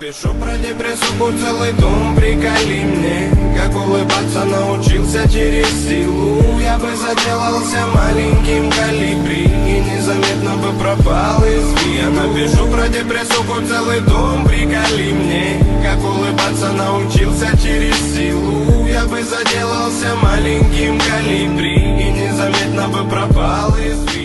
Пишу про депрессуху целый дом, приколи мне. Как улыбаться научился через силу. Я бы заделался маленьким калибри. И незаметно бы пропал из виду Напишу про депрессуху целый дом, приколи мне. Как улыбаться научился через силу. Я бы заделался маленьким калибри. И незаметно бы пропал из виду